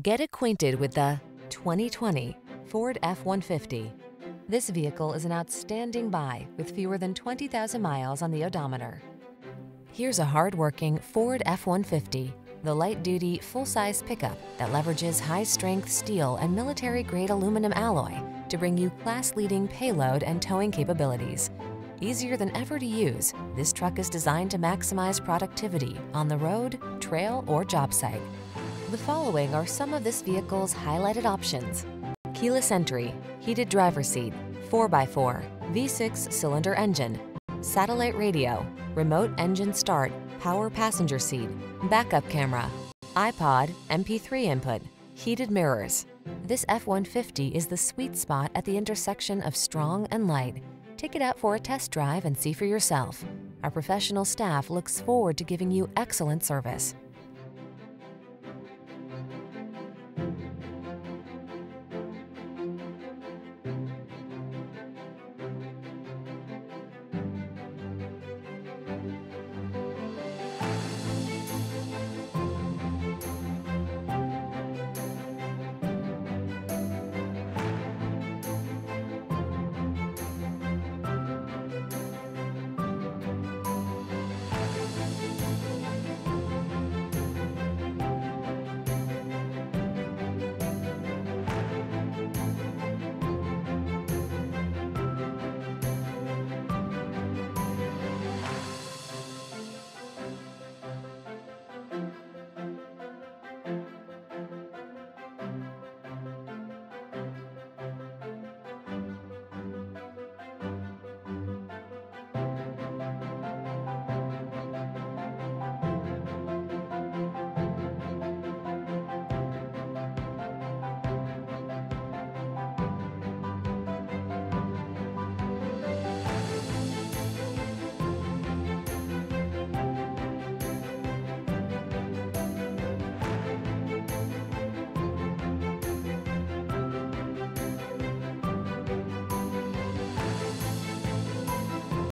Get acquainted with the 2020 Ford F-150. This vehicle is an outstanding buy with fewer than 20,000 miles on the odometer. Here's a hard-working Ford F-150, the light-duty, full-size pickup that leverages high-strength steel and military-grade aluminum alloy to bring you class-leading payload and towing capabilities. Easier than ever to use, this truck is designed to maximize productivity on the road, trail, or job site. The following are some of this vehicle's highlighted options. Keyless entry, heated driver seat, 4x4, V6 cylinder engine, satellite radio, remote engine start, power passenger seat, backup camera, iPod, MP3 input, heated mirrors. This F-150 is the sweet spot at the intersection of strong and light. Take it out for a test drive and see for yourself. Our professional staff looks forward to giving you excellent service.